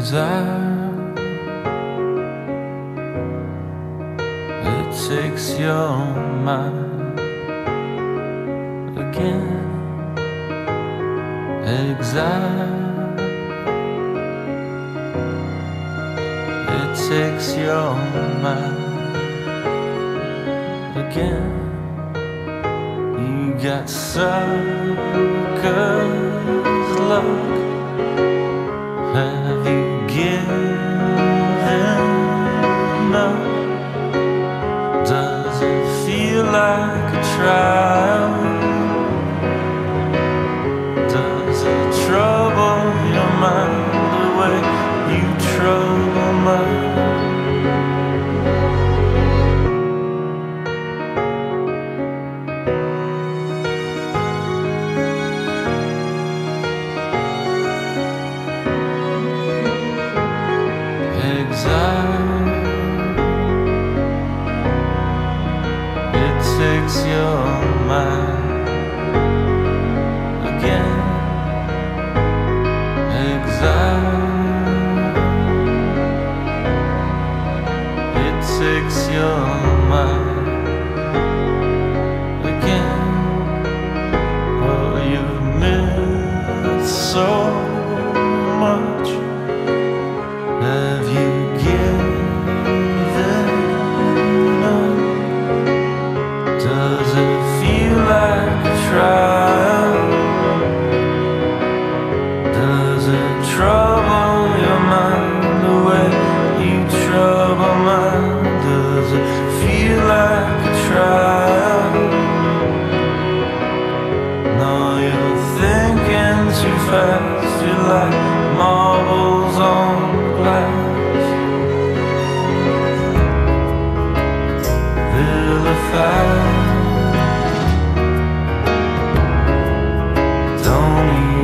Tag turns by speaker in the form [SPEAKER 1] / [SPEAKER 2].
[SPEAKER 1] exile. It takes your mind again. Exile. It takes your mind again. You got suckers luck. Have you given again. Exile. It takes your mind don't